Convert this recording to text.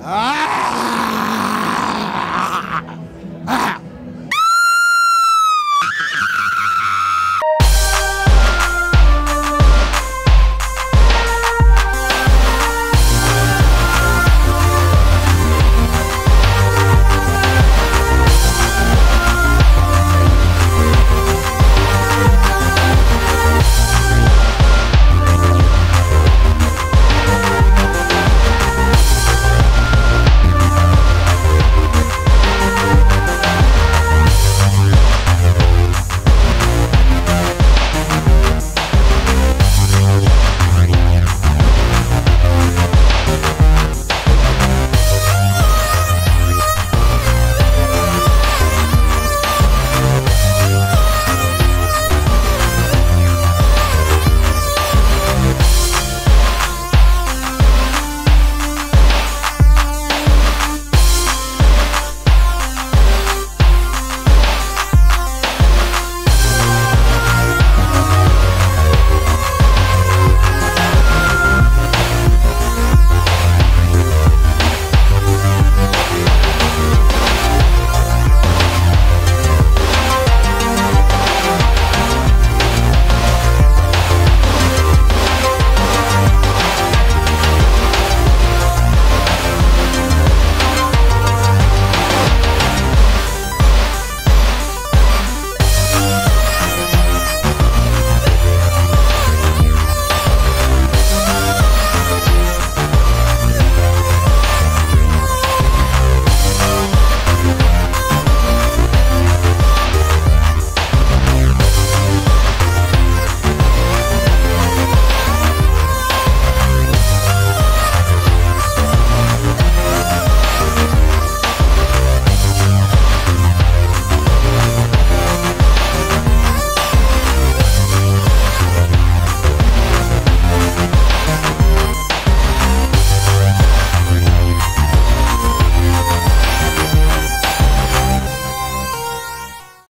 Ah! Ah!